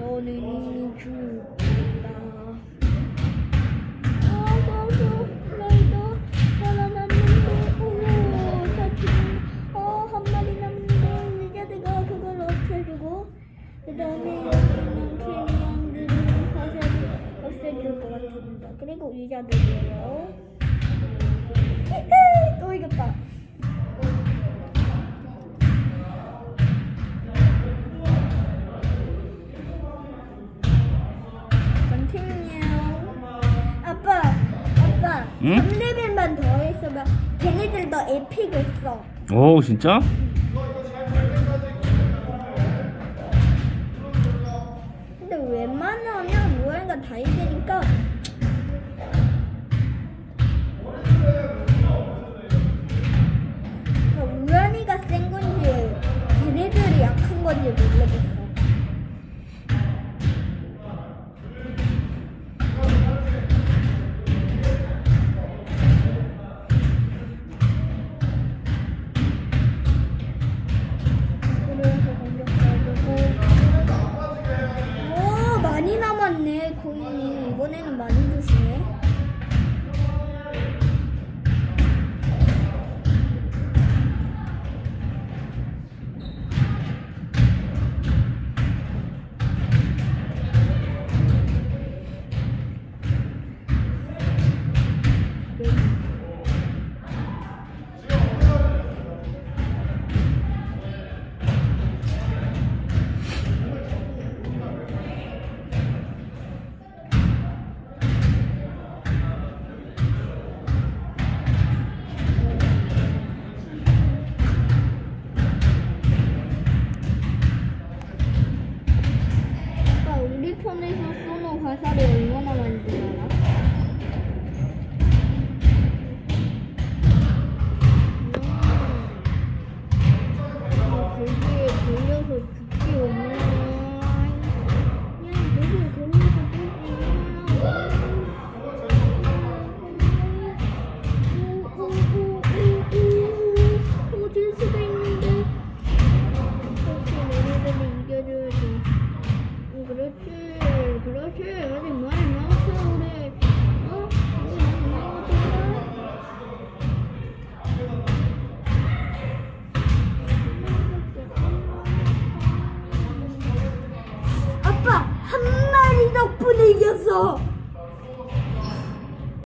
너는 이미 죽었다. 아가서 나이도 살아났는데 오 다친 어한 마리 남는데 의자들가 그걸 없애주고 그 다음에 여기는 캐리양들은 사슬을 없애줄 것 같습니다. 그리고 의자들이에요. 또 이겼다. 응? 3레벨만 더 했으면 걔네들도 에픽을 써 오 진짜? 근데 웬만하면 모양가 다 있으니까 그러니까 우연이가 센 건지 걔네들이 약한 건지 모르겠어 ಹೊಸ ಬೆನ್ನು ಮಂಜುನಾಥ που.